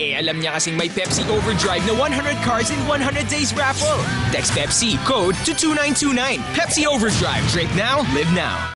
Eh alam niya kasing may Pepsi Overdrive na 100 cars in 100 days raffle. Text Pepsi code to 2929. Pepsi Overdrive. Drink now, live now.